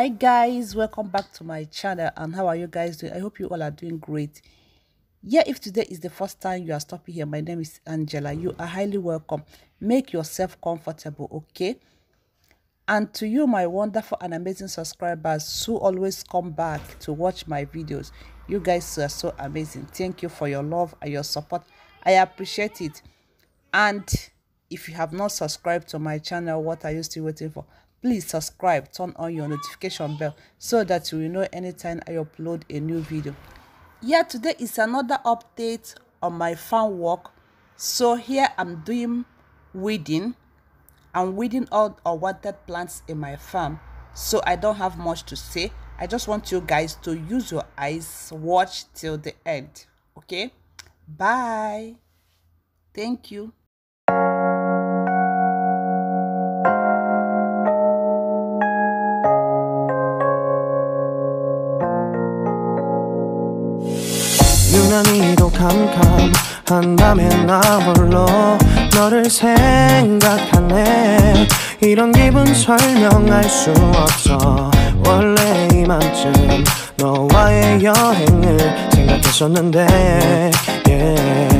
hi guys. Welcome back to my channel. And how are you guys doing? I hope you all are doing great. Yeah if today is the first time you are stopping here my name is angela. You are highly welcome. Make yourself comfortable okay? And to you my wonderful and amazing subscribers who always come back to watch my videos you guys are so amazing. Thank you for your love and your support. I appreciate it. And if you have not subscribed to my channel what are you still waiting for please subscribe turn on your notification bell so that you will know anytime i upload a new video. Yeah today is another update on my farm work. So here i'm doing weeding i'm weeding all unwanted plants in my farm. So i don't have much to say. I just want you guys to use your eyes watch till the end. Okay? Bye. Thank you 유난히도 캄캄한 밤에 나 홀로 너를 생각하네. 이런 기분 설명할 수 없어. 원래 이맘쯤 너와의 여행을 생각했었는데 yeah, yeah,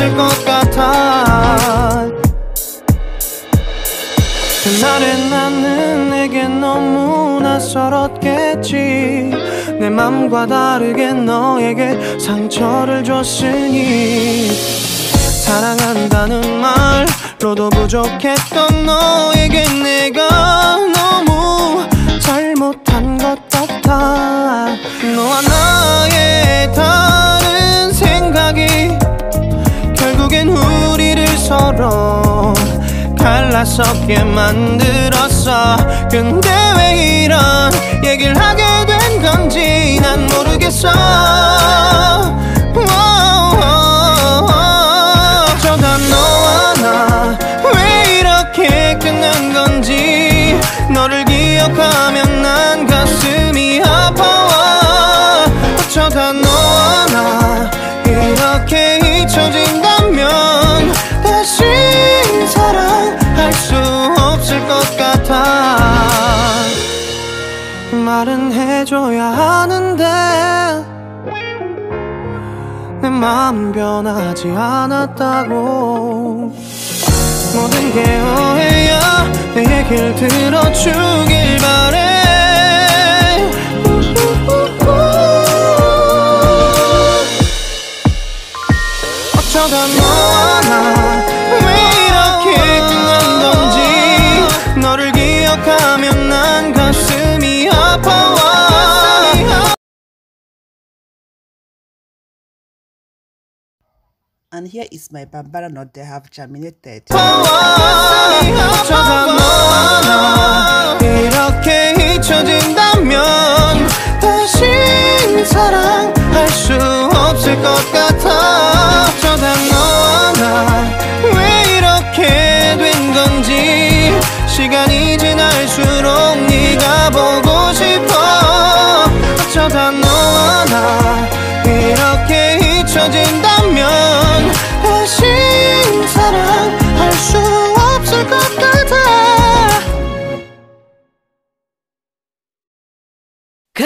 없을 것 같아. 그날의 나는 내게 너무 낯설었겠지. 내 맘과 다르게 너에게 상처를 줬으니. 사랑한다는 말로도 부족했던 너에게 내가 너무 잘못한 것 같아. 너와 나의 다른 생각이 결국엔 우리를 서로 갈라서게 만들었어. 근데 왜 이런 얘기를 하게 된 건지 난 모르겠어. 어쩌다 너와 나 왜 이렇게 끝난 건지 너를 기억하면 내 마음 변하지 않았다고. 모든 게 오해야 내 얘길 들어주 and here is my bambara nut they have germinated. 시간이 지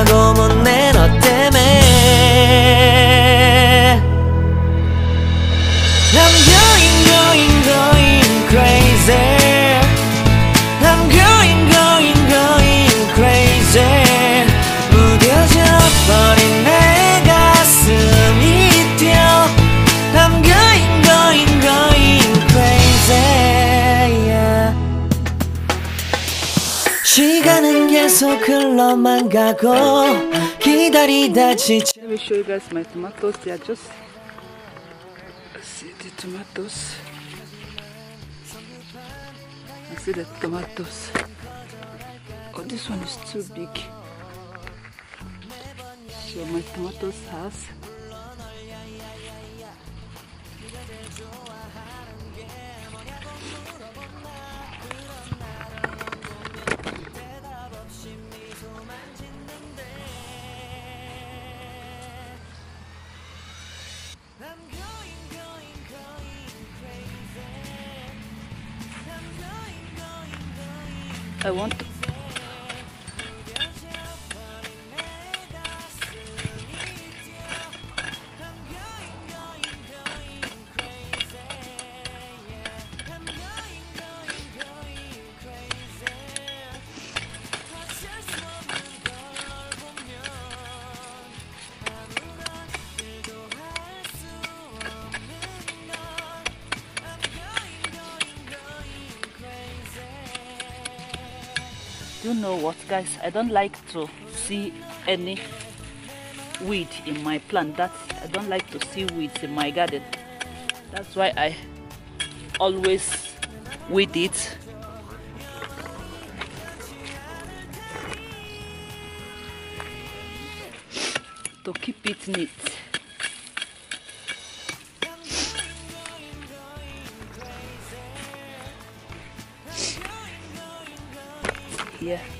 왜 그러 냐고 묻네 너 흘러만 가고 기다리다 지쳐 Let me show you guys my tomatoes. They are just see the tomatoes. I see the tomatoes. Oh, this one is too big. So my tomatoes has I want you know what guys? I don't like to see any weed in my plant. That's i don't like to see weeds in my garden. That's why i always weed it. To keep it neat here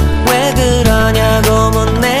그러냐고 묻네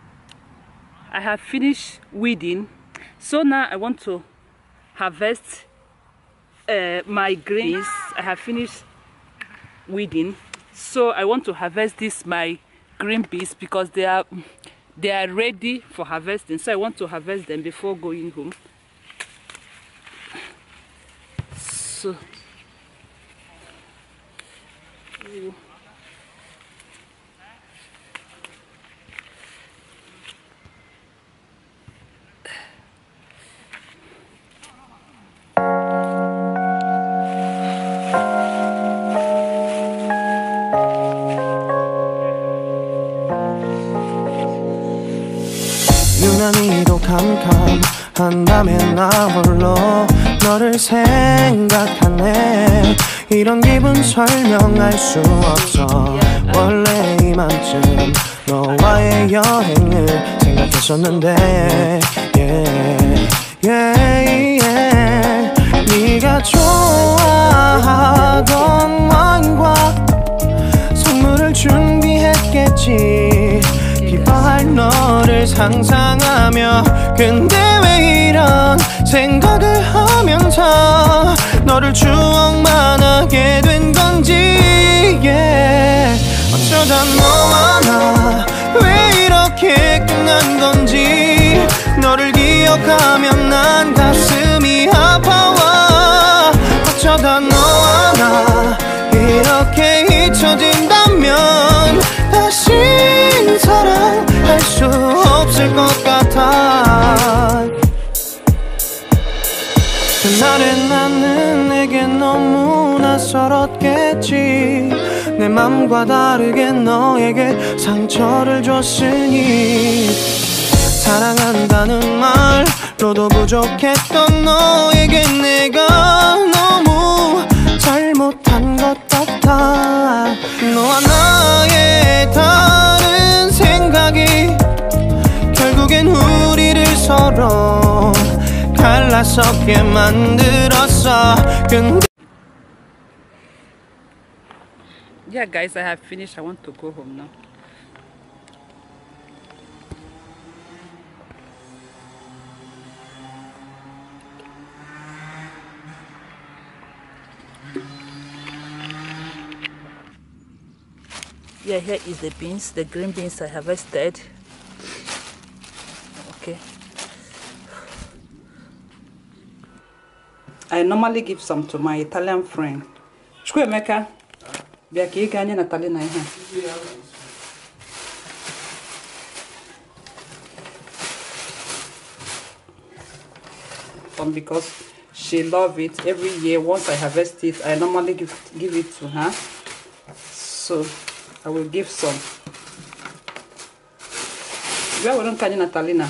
I have finished weeding, so now I want to harvest uh, my greens. I have finished weeding, so I want to harvest this my green peas because they are they are ready for harvesting. So I want to harvest them before going home. So. 유 음. 설명할 수 없어. 원래 이만쯤 너와의 여행을 생각했었는데 yeah, yeah, yeah. 네가 좋아하던 와인과 선물을 준비했겠지. 기뻐할 너를 상상하며 근데 왜 이런 생각을 하면서 너를 주워 어쩌다 너와 나 왜 이렇게 끝난 건지 너를 기억하면 난 가슴이 아파와 어쩌다 맘과 다르게 너에게 상처를 줬으니 사랑한다는 말로도 부족했던 너에게 내가 너무 잘못한 것 같아. 너와 나의 다른 생각이 결국엔 우리를 서로 갈라서게 만들었어. 근데 yeah guys i have finished. I want to go home now. Yeah here is the beans the green beans i harvested. Okay. I normally give some to my italian friend. Chukwuemeka natali na ihe a. um, because she love it every year. Once i harvest it i normally give give it to her. So i will give some. Bịa were anyị natalina